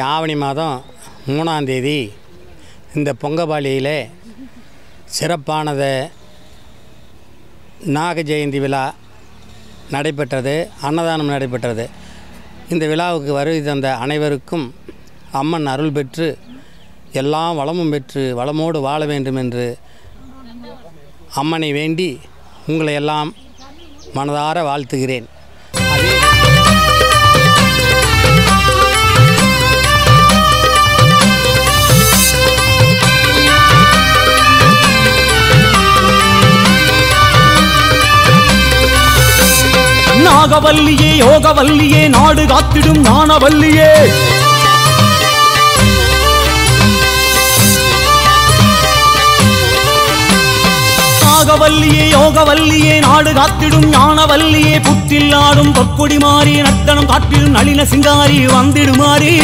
ஆவணி மாதம் மூணாந்தேதி இந்த பொங்கபாலியிலே சிறப்பானது நாக ஜெயந்தி விழா நடைபெற்றது அன்னதானம் நடைபெற்றது. இந்த விழாவுக்கு வருகை தந்த அனைவருக்கும் அம்மன் அருள் பெற்று எல்லாம் வளமும் பெற்று வளமோடு வாழ வேண்டும் என்று அம்மனை வேண்டி உங்களை எல்லாம் மனதார வாழ்த்துகிறேன். நாகவல்லியே யோகவல்லியே நாடு காத்திடும் ஞானவல்லியே. நாகவல்லியே யோகவல்லியே நாடு காத்திடும் ஞானவல்லியே. புற்றில் ஆடும் பொற்கொடி மாறி நத்தனம் காட்டிடும் நளின சிங்காரி வந்திடுமாறி.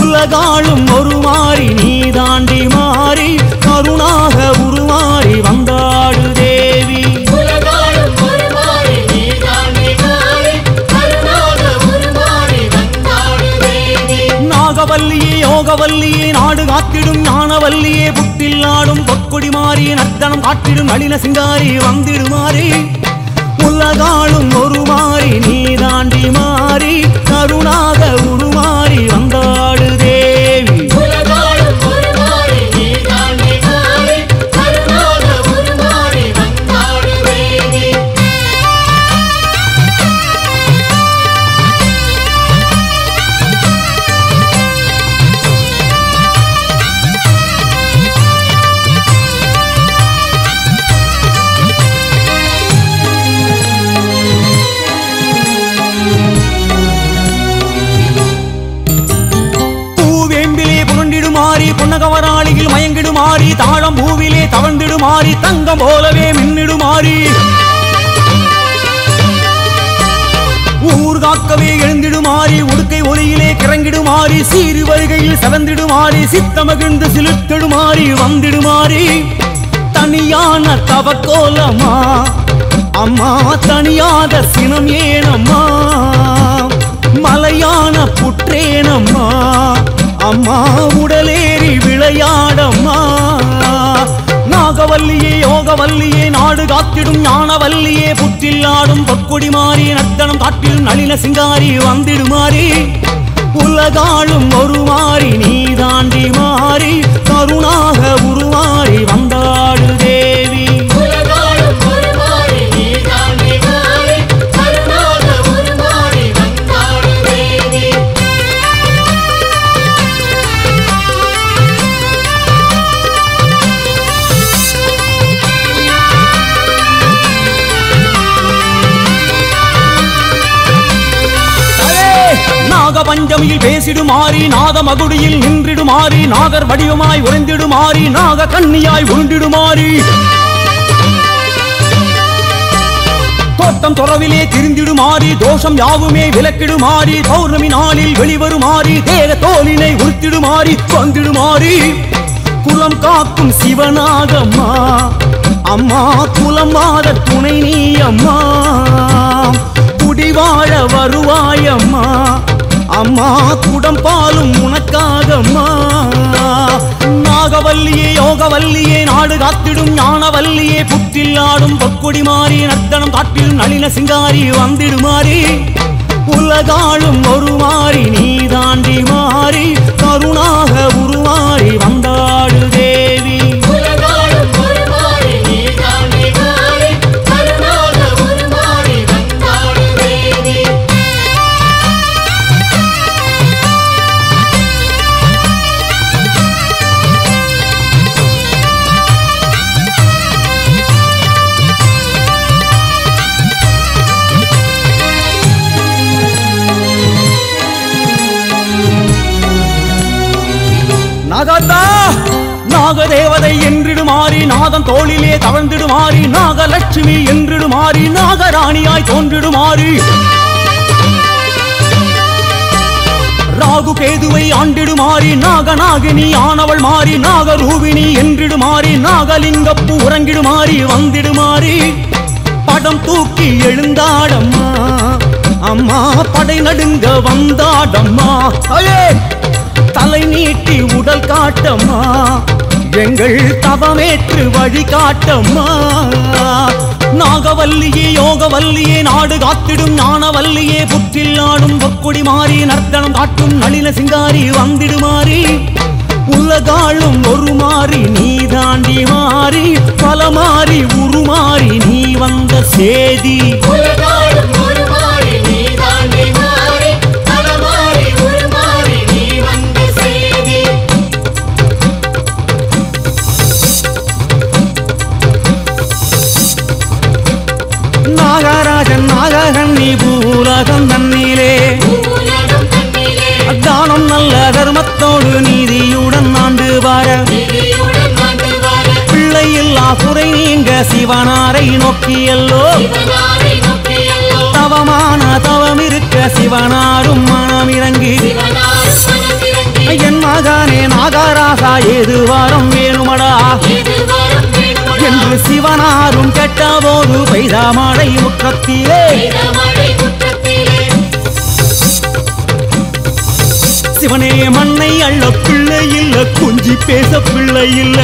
உலகாளும் ஒரு மாறி நீ தாண்டி மாறி கருணாக உருமாறி வந்தாடு தேவி. யோகவல்லியே யோகவல்லியே நாடு காத்திடும் ஞானவல்லியே புட்டில் நாடும் பொக்குடி மாறி நத்தனம் காட்டிடும் நளின சிங்காரி வந்திடுமாறி. உலகாளும் ஒரு மாறி நீ தாண்டி மாறி கருணாக உருமாறி வந்தாடுதே. மயங்கிடுமாறி தாழம் பூவிலே தவழ்ந்திடுமாறி தங்கம் போலவே மின்னிடுமாறி. ஊர்காக்கவே எழுந்திடுமாறி உடுக்கை ஒளியிலே கிறங்கிடுமாறி சீறு வருகையில் செவந்திடுமாறி சித்தமகிழ்ந்து சிலுத்திடுமாறி வந்திடுமாறி. தனியான தவக்கோலமா அம்மா தனியாத சினம் ஏனம்மா. மலையான புற்றேனம்மா. அம்மா உடலேறி விளையாடம்மா. நாகவல்லியே யோகவல்லியே நாடு காத்திடும் ஞானவல்லியே புற்றில்லாடும் பொற்கொடி மாறி நத்தனம் காட்டில் நளின சிங்காரி வந்திடுமாறி. உலகாளும் ஒரு மாறி நீ தாண்டி மாறி கருணாக உருமாறி வந்தாடு தேவி. பஞ்சமியில் பேசிடுமாறி நாத மகுடியில் நின்றிடுமாறி நாகர் வடிவமாய் உறைந்திடுமாறி நாக கண்ணியாய் உருண்டிடுமாறி. தோட்டம் துறவிலே திரிந்திடுமாறி தோஷம் யாவுமே விலக்கிடுமாறி பௌர்ணமி நாளில் வெளிவருமாறி தேக தோலினை உறுத்திடுமாறி வந்திடுமாறி குலம் காக்கும் சிவனாகம்மா அம்மா குலம் மாத துணை நீ அம்மா. குடிவாழ வருவாயம்மா அம்மா குடம் பாலும் உனக்காகம்மா. நாகவல்லியே யோகவல்லியே நாடு காத்திடும் ஞானவல்லியே புற்றில் ஆடும் பொற்கொடி மாறி நத்தனம் காட்டிலும் நளின சிங்காரி வந்திடுமாறி. உலகாளும் ஒரு மாறி நீ தாண்டி மாறி கருணாக உருமாறி வந்தாள் நாகதேவதை என்றிடுமாறி நாதன் தோளிலே தவழ்ந்திடுமாறி நாகலட்சுமி என்றிடுமாறி நாகராணியாய் தோன்றிடுமாறி. ராகு கேதுவை ஆண்டிடுமாறி நாகநாகினி ஆனவள் மாறி நாகரூபிணி என்றிடுமாறி நாகலிங்கப்பு உறங்கிடுமாறி வந்திடுமாறி. படம் தூக்கி எழுந்தாடம்மா அம்மா படை நடுங்க வந்தாடம்மா. அயே கடல் காட்டம்மா எங்கள் தவமேற்று வழிகாட்டம்மா. நாகவல்லியே யோகவல்லியே நாடு காத்திடும் ஞானவல்லியே புற்றில் ஆடும் பொக்குடி மாறி நர்த்தனம் காட்டும் நளின சிங்காரி வந்திடுமாறி. உலகாளும் ஒரு மாறி நீ தாண்டி மாறி பல மாறி உருமாறி நீ வந்த சேதி. சிவனாரும் மனம் இறங்கி என் மகானே நாகராசா ஏது வாரம் வேணுமடா? என்று சிவனாரும் கெட்டபோது பைதாமடை முற்றத்திலே சிவனே மண்ணை அள்ள பிள்ளை இல்ல குஞ்சி பேச பிள்ளை இல்ல.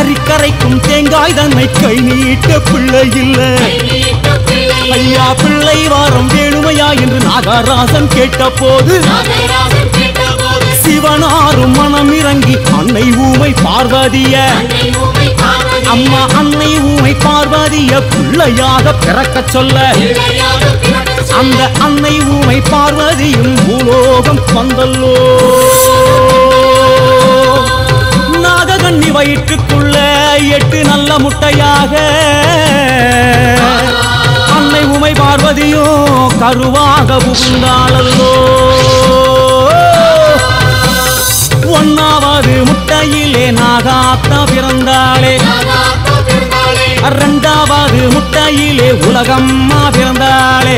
அரிக்கரைக்கும் தேங்காய் தன்னை கை நீட்ட பிள்ளை இல்லை. ஐயா பிள்ளை வாரம் வேணுமையா என்று நாகராசன் கேட்டபோது சிவனாரும் மனம் இறங்கி அன்னை ஊமை பார்வதிய அம்மா அன்னை ஊமை பார்வதிய பிள்ளையாக பிறக்கச் சொல்ல பிறக்க அந்த அன்னை ஊமை பார்வதியும் பூலோகம் வந்தல்லோ நாககண்ணி வயிற்றுக்குள்ள எட்டு நல்ல முட்டையாக அன்னை உமை பார்வதியோ கருவாக புகுந்தாளல்லோ ஒன்னாவது முட்டையிலே நாகாத்தா பிறந்தாளே. ரெண்டாவது முட்டையிலே உலகம்மா பிறந்தாளே.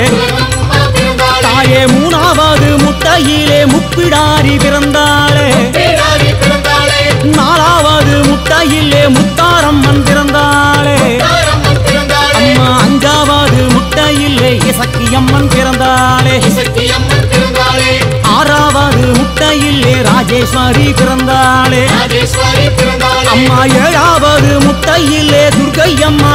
தாயே மூணாவது முட்டையிலே முப்பிடாரி பிறந்தாளே பிறந்தாளே. நாலாவது முட்டையிலே முத்தாரம்மன் பிறந்தாளே. முட்டையிலே இசக்கியம்மன் பிறந்தாளே சக்தி அம்மன் பிறந்தாளே. ஆறாவது முட்டையிலே ராஜேஸ்வரி பிறந்தாளே. அம்மா ஏழாவது முட்டையிலே துர்க்கையம்மா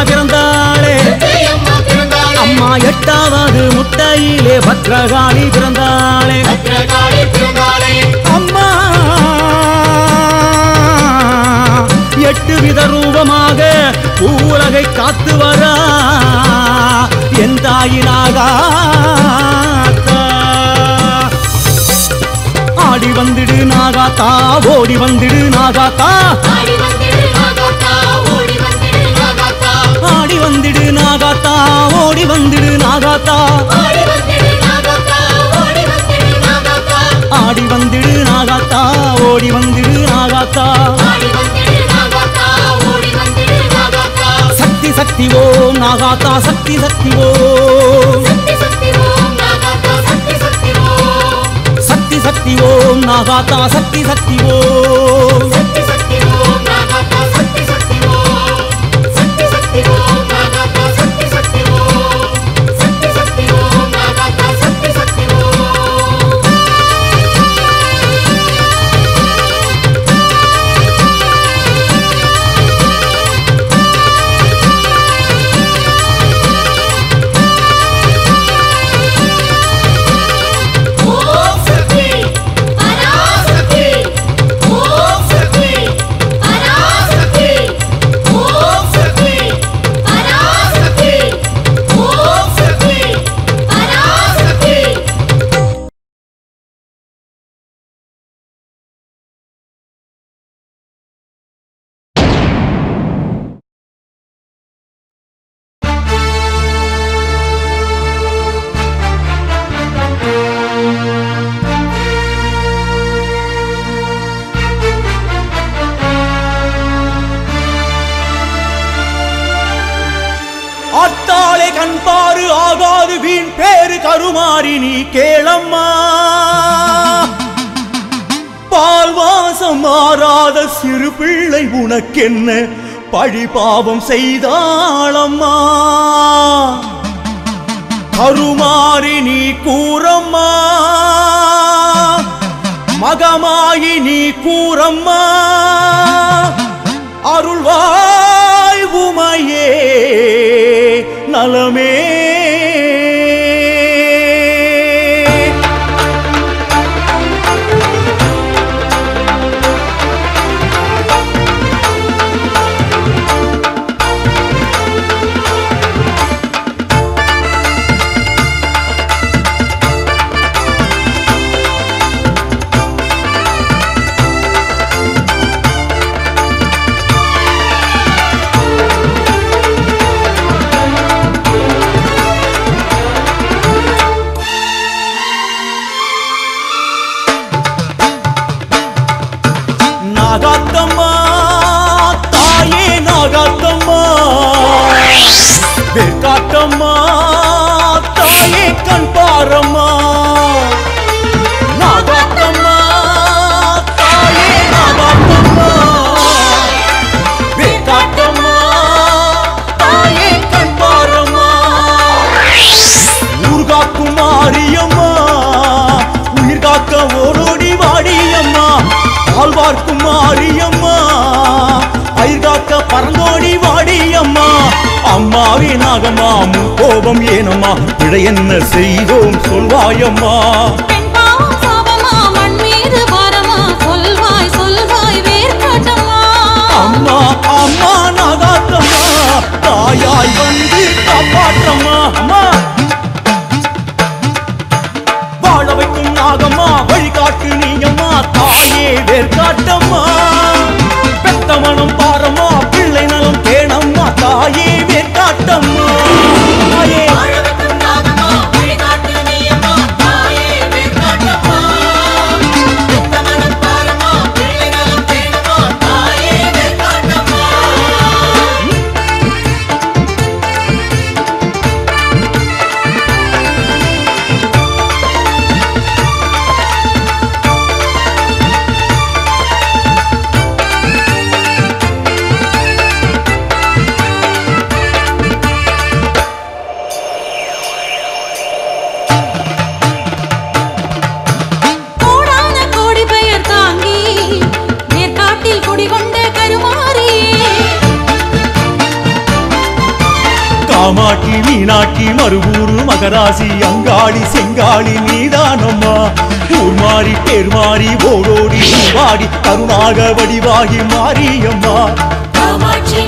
அம்மா பிறந்தாளே. அம்மா எட்டாவது முட்டையிலே பத்ரகாளி பிறந்தாளே. எட்டு வித ரூபமாக பூலகை காத்து வரா என் தாயினாக ஆடி வந்துடு நாகாத்தா ஓடி வந்துடு நாகாத்தா. ஆடி வந்திடு நாகாத்தா ஓடி வந்திடு நாகாத்தா. ஆடி வந்துடு நாகாத்தா ஓடி வந்துடு சக்தி ஓம் நாகாத்தா சக்தி சக்தி ஓம் சக்தி சக்தி ஓம் நாகாத்தா சக்தி சக்தி ஓம் சக்தி சக்தி ஓம் மாறினி கேளம்மா. பால்வாசம் மாறாத சிறு பிள்ளை உனக்கென்ன பழி பாவம் செய்தாளம்மா. கருமாறி நீ கூறம்மா. மகமாயி நீ கூறம்மா. பார்க்கும் மாரியம்மா. பயிர்காக்க பரந்தோடி வாடியம்மா. அம்மாவே நாகம்மா கோபம் ஏனம்மா. பிழை என்ன செய்தோம் சொல்வாயம்மா. அம்மா அம்மா நாகாத்தம்மா. தாயாய் வந்து காப்பாற்றம்மா. அம்மா தியாகமா வழிகாட்டு நீயம்மா தாயே வேர்காட்டம்மா. ராசி அங்காளி செங்காளி நீதானம்மா. ஊர் மாறி பேர் மாறி ஓடோடி வாடி கருணாக வடிவாகி மாறியம்மா. காமாட்சி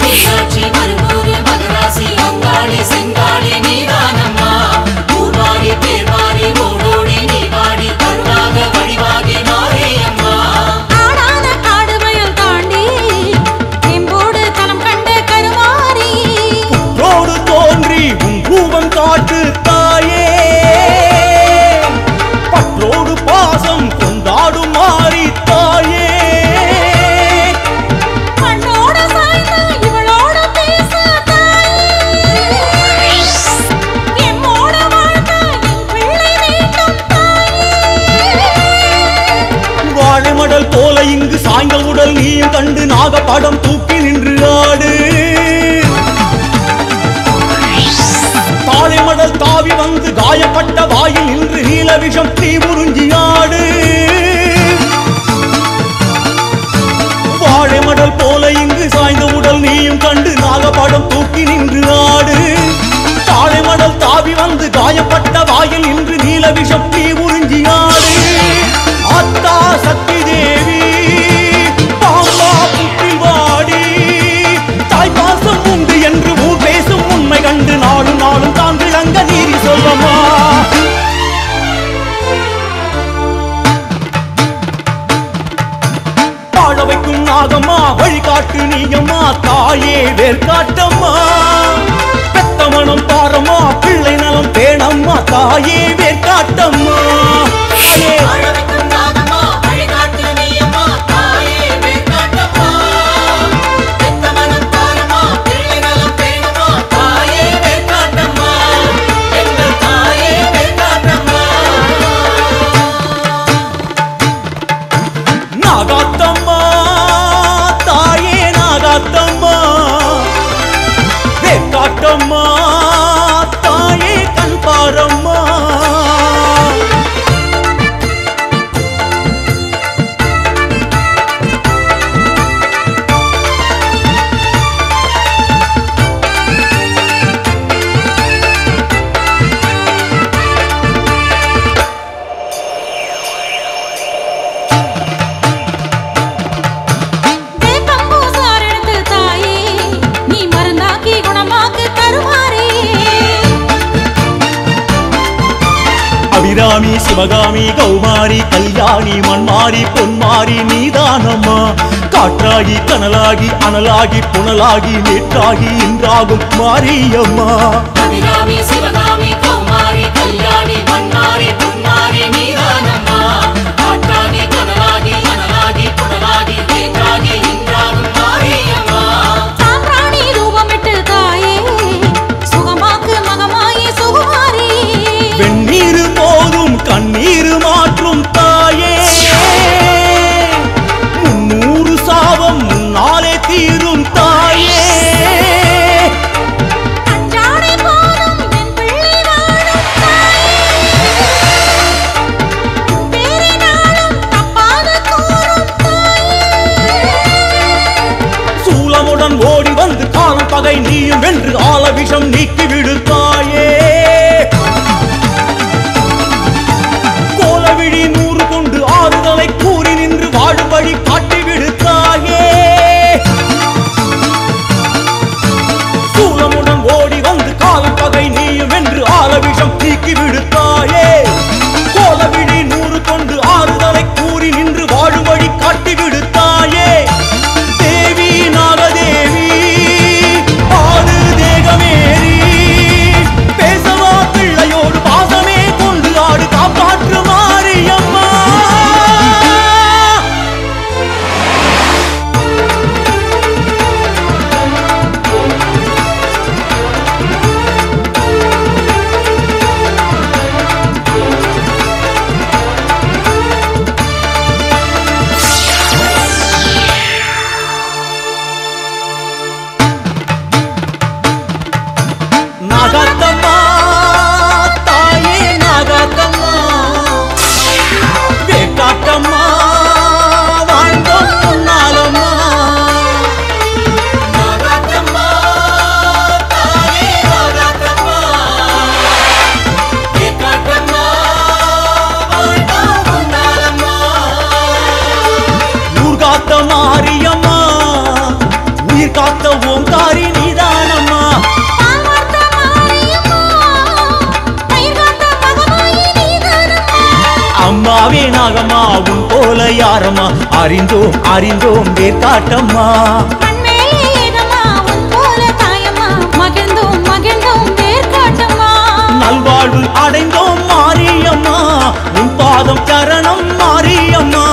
விஷம் நீ உறிஞ்சி ஆடு. வாழை மடல் போல இங்கு சாய்ந்த உடல் நீயும் கண்டு நாகபாடம் தூக்கி நின்று ஆடு. தாழை மடல் தாவி வந்து காயப்பட்ட வாயில் இன்று நீல விஷம் நீ உறிஞ்சி ஆடு. தேர் காட்டம்மா பெத்தமனம் பாரம்மா பிள்ளை நலம் பேணம்மா தாயே. amor. சிவகாமி சிவகாமி கௌமாரி கல்யாணி மண்மாரி பொன்மாரி நீதானம்மா. காற்றாகி கனலாகி அனலாகி புனலாகி நேற்றாகி இன்றாகும் மாரியம்மா. சிவகாமி கௌமாரி கல்யாணி மண்மாரி பொன்மாரி யாரம்மா உன் போல யாரம்மா? அறிந்தோம் அறிந்தோம் வேர்காட்டம்மா நல்வாழ்வு அடைந்தோம் மாரியம்மா. உன் பாதம் சரணம் மாரியம்மா.